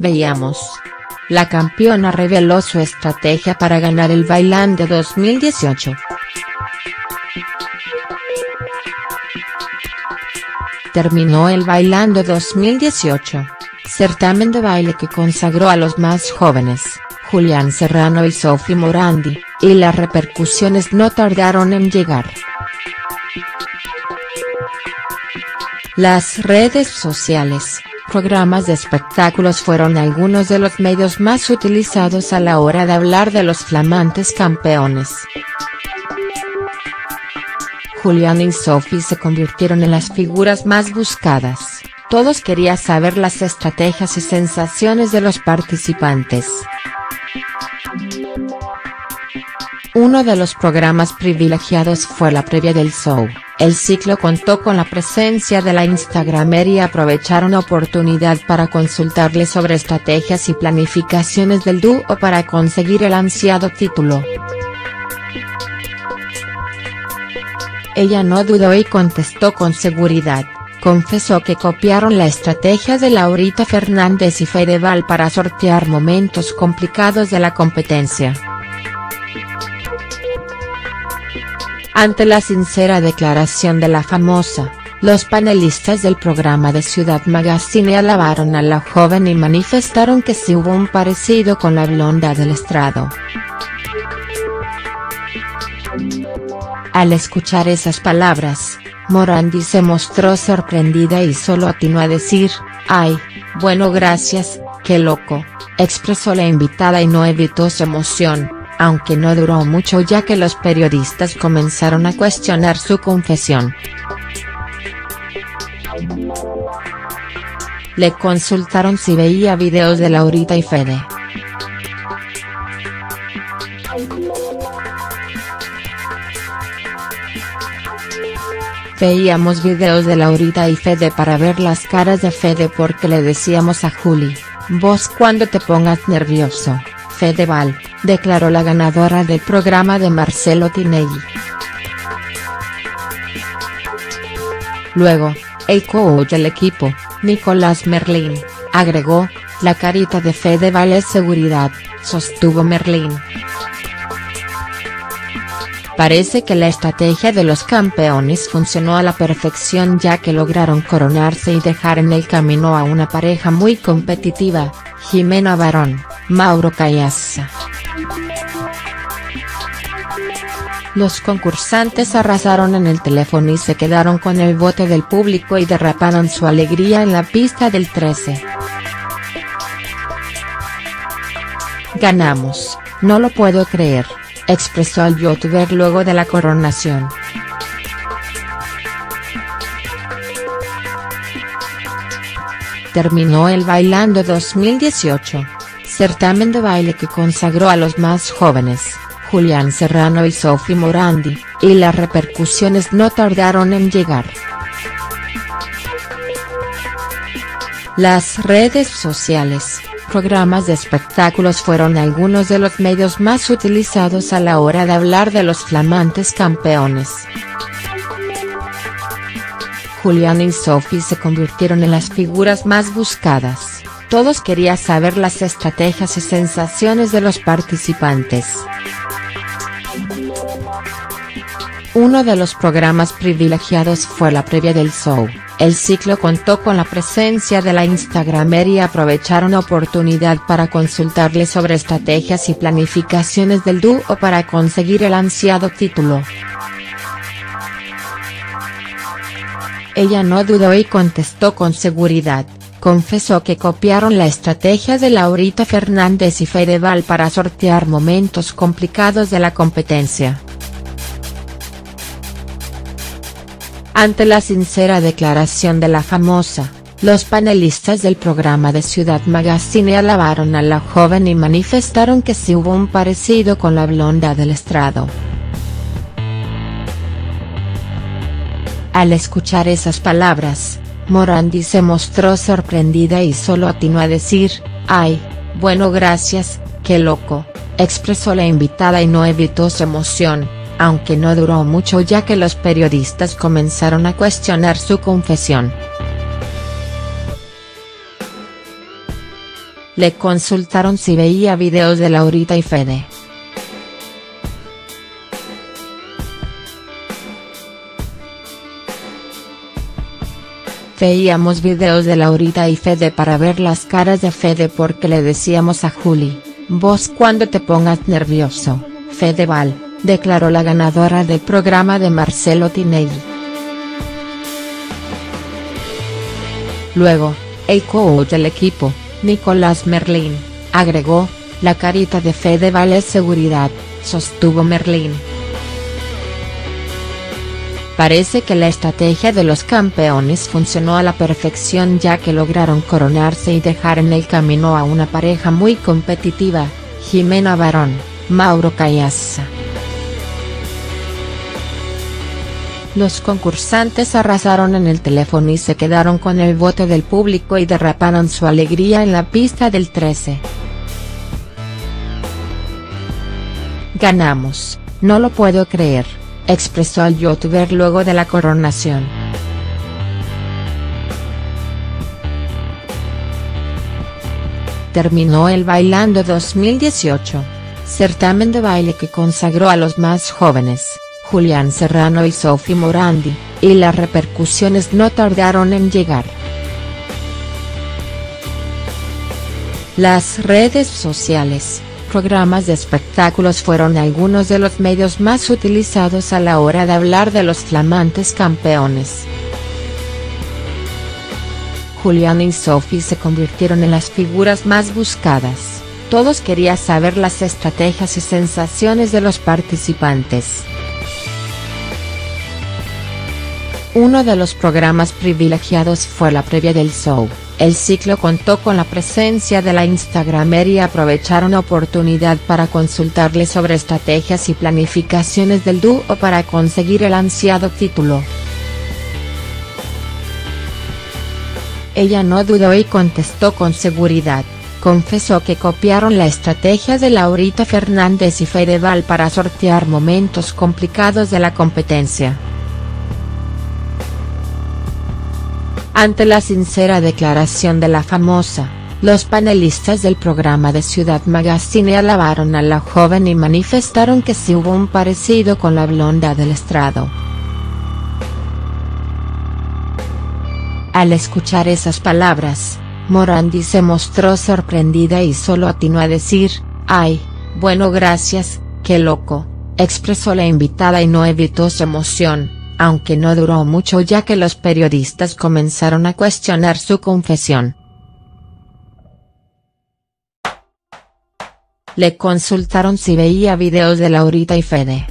veíamos. La campeona reveló su estrategia para ganar el Bailando 2018. Terminó el Bailando 2018, certamen de baile que consagró a los más jóvenes, Julián Serrano y Sophie Morandi, y las repercusiones no tardaron en llegar. Las redes sociales, programas de espectáculos fueron algunos de los medios más utilizados a la hora de hablar de los flamantes campeones. Julián y Sophie se convirtieron en las figuras más buscadas, todos querían saber las estrategias y sensaciones de los participantes. Uno de los programas privilegiados fue la previa del show. El ciclo contó con la presencia de la Instagramer y aprovecharon oportunidad para consultarle sobre estrategias y planificaciones del dúo para conseguir el ansiado título. Ella no dudó y contestó con seguridad, confesó que copiaron la estrategia de Laurita Fernández y Fedeval para sortear momentos complicados de la competencia. Ante la sincera declaración de la famosa, los panelistas del programa de Ciudad Magazine alabaron a la joven y manifestaron que sí hubo un parecido con la blonda del estrado. Al escuchar esas palabras, Morandi se mostró sorprendida y solo atinó a decir, ay, bueno gracias, qué loco, expresó la invitada y no evitó su emoción aunque no duró mucho ya que los periodistas comenzaron a cuestionar su confesión. Le consultaron si veía videos de Laurita y Fede. Veíamos videos de Laurita y Fede para ver las caras de Fede porque le decíamos a Juli, vos cuando te pongas nervioso, Fedeval, declaró la ganadora del programa de Marcelo Tinelli. Luego, el coach del equipo, Nicolás Merlín, agregó, la carita de Fedeval es seguridad, sostuvo Merlín. Parece que la estrategia de los campeones funcionó a la perfección ya que lograron coronarse y dejar en el camino a una pareja muy competitiva, Jimena Barón, Mauro Cayassa. Los concursantes arrasaron en el teléfono y se quedaron con el bote del público y derraparon su alegría en la pista del 13. Ganamos, no lo puedo creer, expresó el youtuber luego de la coronación. Terminó el Bailando 2018, certamen de baile que consagró a los más jóvenes. Julián Serrano y Sophie Morandi, y las repercusiones no tardaron en llegar. Las redes sociales, programas de espectáculos fueron algunos de los medios más utilizados a la hora de hablar de los flamantes campeones. Julián y Sophie se convirtieron en las figuras más buscadas, todos querían saber las estrategias y sensaciones de los participantes. Uno de los programas privilegiados fue la previa del show. El ciclo contó con la presencia de la Instagramer y aprovecharon oportunidad para consultarle sobre estrategias y planificaciones del dúo para conseguir el ansiado título. Ella no dudó y contestó con seguridad, confesó que copiaron la estrategia de Laurita Fernández y Fedeval para sortear momentos complicados de la competencia. Ante la sincera declaración de la famosa, los panelistas del programa de Ciudad Magazine alabaron a la joven y manifestaron que sí hubo un parecido con la blonda del estrado. Al escuchar esas palabras, Morandi se mostró sorprendida y solo atinó a decir, ay, bueno gracias, qué loco, expresó la invitada y no evitó su emoción aunque no duró mucho ya que los periodistas comenzaron a cuestionar su confesión. le consultaron si veía videos de Laurita y Fede. Veíamos videos de Laurita y Fede para ver las caras de Fede porque le decíamos a Juli, vos cuando te pongas nervioso, Fedeval, declaró la ganadora del programa de Marcelo Tinelli. Luego, el coach del equipo, Nicolás Merlín, agregó, la carita de Fedeval es seguridad, sostuvo Merlín. Parece que la estrategia de los campeones funcionó a la perfección ya que lograron coronarse y dejar en el camino a una pareja muy competitiva, Jimena Barón, Mauro Cayassa. Los concursantes arrasaron en el teléfono y se quedaron con el voto del público y derraparon su alegría en la pista del 13. Ganamos, no lo puedo creer expresó al youtuber luego de la coronación. Terminó el Bailando 2018, certamen de baile que consagró a los más jóvenes, Julián Serrano y Sophie Morandi, y las repercusiones no tardaron en llegar. Las redes sociales, programas de espectáculos fueron algunos de los medios más utilizados a la hora de hablar de los flamantes campeones. Julián y Sophie se convirtieron en las figuras más buscadas, todos querían saber las estrategias y sensaciones de los participantes. Uno de los programas privilegiados fue la previa del show. El ciclo contó con la presencia de la Instagramer y aprovecharon oportunidad para consultarle sobre estrategias y planificaciones del dúo para conseguir el ansiado título. Ella no dudó y contestó con seguridad, confesó que copiaron la estrategia de Laurita Fernández y Fedeval para sortear momentos complicados de la competencia. Ante la sincera declaración de la famosa, los panelistas del programa de Ciudad Magazine alabaron a la joven y manifestaron que sí hubo un parecido con la blonda del estrado. Al escuchar esas palabras, Morandi se mostró sorprendida y solo atinó a decir, ay, bueno gracias, qué loco, expresó la invitada y no evitó su emoción aunque no duró mucho ya que los periodistas comenzaron a cuestionar su confesión. Le consultaron si veía videos de Laurita y Fede.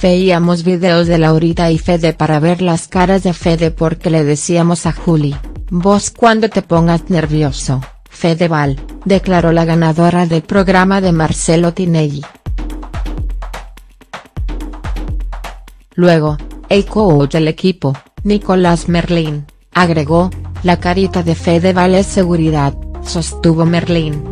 Veíamos videos de Laurita y Fede para ver las caras de Fede porque le decíamos a Juli, vos cuando te pongas nervioso, Fedeval, declaró la ganadora del programa de Marcelo Tinelli. Luego, el coach del equipo, Nicolás Merlín, agregó, la carita de Fedeval es seguridad, sostuvo Merlín.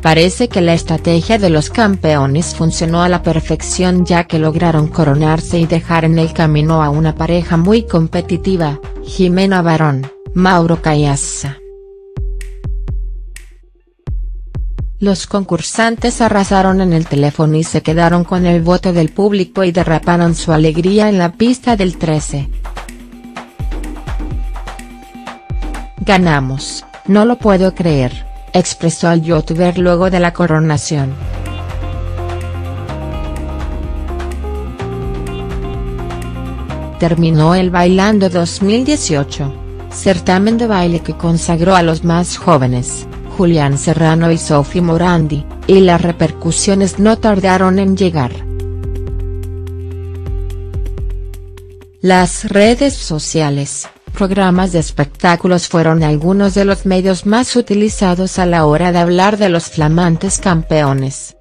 Parece que la estrategia de los campeones funcionó a la perfección ya que lograron coronarse y dejar en el camino a una pareja muy competitiva, Jimena Barón. Mauro Cayassa. Los concursantes arrasaron en el teléfono y se quedaron con el voto del público y derraparon su alegría en la pista del 13. Ganamos, no lo puedo creer, expresó al youtuber luego de la coronación. Terminó el Bailando 2018 certamen de baile que consagró a los más jóvenes, Julián Serrano y Sophie Morandi, y las repercusiones no tardaron en llegar. Las redes sociales, programas de espectáculos fueron algunos de los medios más utilizados a la hora de hablar de los flamantes campeones.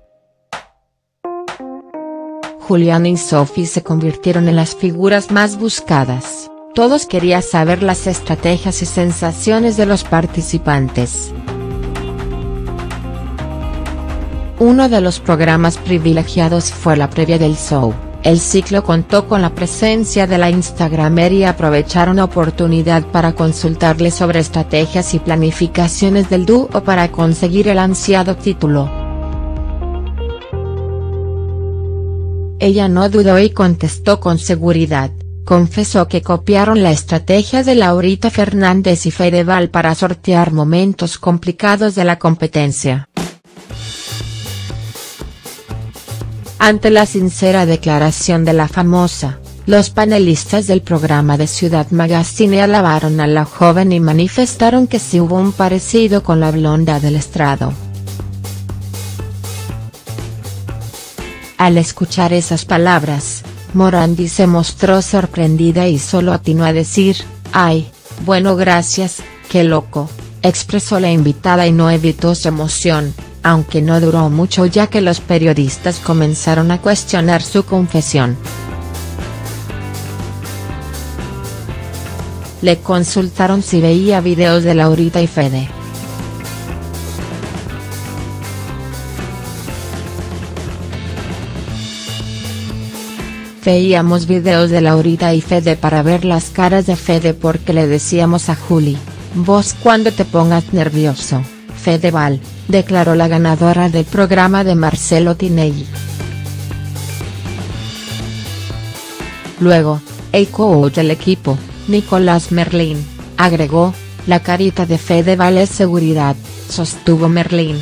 Julián y Sophie se convirtieron en las figuras más buscadas. Todos querían saber las estrategias y sensaciones de los participantes. Uno de los programas privilegiados fue la previa del show. el ciclo contó con la presencia de la Instagramer y aprovecharon oportunidad para consultarle sobre estrategias y planificaciones del dúo para conseguir el ansiado título. Ella no dudó y contestó con seguridad, confesó que copiaron la estrategia de Laurita Fernández y Fedeval para sortear momentos complicados de la competencia. Ante la sincera declaración de la famosa, los panelistas del programa de Ciudad Magazine alabaron a la joven y manifestaron que sí hubo un parecido con la blonda del estrado. Al escuchar esas palabras, Morandi se mostró sorprendida y solo atinó a decir, ay, bueno gracias, qué loco, expresó la invitada y no evitó su emoción, aunque no duró mucho ya que los periodistas comenzaron a cuestionar su confesión. Le consultaron si veía videos de Laurita y Fede. Veíamos videos de Laurita y Fede para ver las caras de Fede porque le decíamos a Juli, vos cuando te pongas nervioso, Fedeval, declaró la ganadora del programa de Marcelo Tinelli. Luego, el coach del equipo, Nicolás Merlín, agregó, la carita de Fedeval es seguridad, sostuvo Merlín.